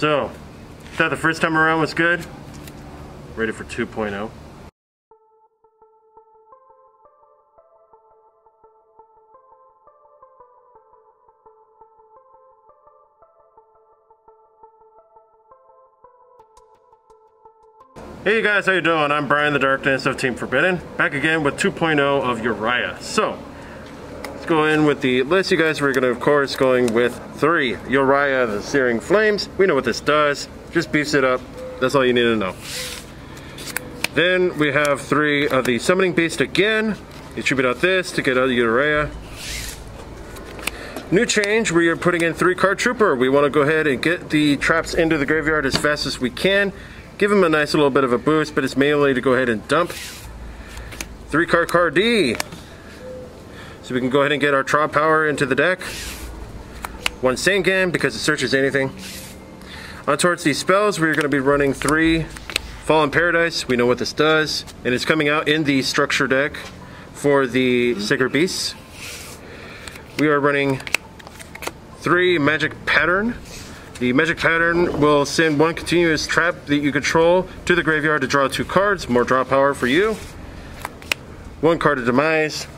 So, thought the first time around was good. Ready for 2.0. Hey you guys, how you doing? I'm Brian the Darkness of Team Forbidden, back again with 2.0 of Uria. So, let's go in with the list, you guys. We're to, of course, going with 3, Uria the Searing Flames. We know what this does, just beefs it up. That's all you need to know. Then we have 3 of the Summoning Beast again. You tribute out this to get out Uria. New change, we are putting in 3 Card Trooper. We want to go ahead and get the traps into the graveyard as fast as we can give him a nice little bit of a boost, but it's mainly to go ahead and dump. Three card card D. So we can go ahead and get our Trop power into the deck. One Sangan because it searches anything. On towards these spells, we're going to be running three Fallen Paradise. We know what this does. And it's coming out in the structure deck for the Sacred Beasts. We are running three Magic Pattern. The magic pattern will send one continuous trap that you control to the graveyard to draw two cards, more draw power for you. One card of demise.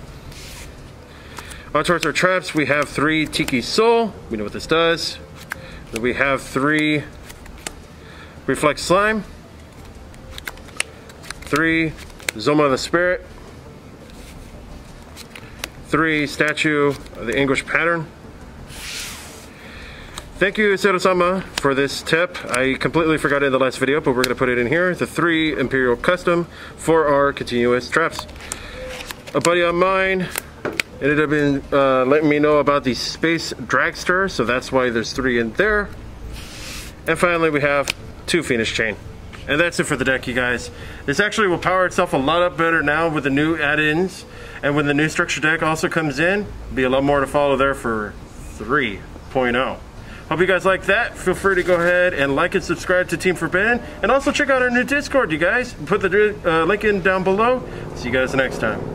On towards our traps, we have three Tiki Soul. We know what this does. We have three Reflect Slime. Three Zoma the Spirit. Three Statue of the Anguish Pattern. Thank you, Sero-sama, for this tip. I completely forgot it in the last video, but we're going to put it in here. The three Imperial Custom for our continuous traps. A buddy of mine ended up in, uh, letting me know about the Space Dragster, so that's why there's three in there. And finally, we have two Phoenix Chain. And that's it for the deck, you guys. This actually will power itself a lot up better now with the new add-ins. And when the new structure deck also comes in, be a lot more to follow there for 3.0. Hope you guys like that. Feel free to go ahead and like and subscribe to Team Forbidden. And also check out our new Discord, you guys. Put the uh, link in down below. See you guys next time.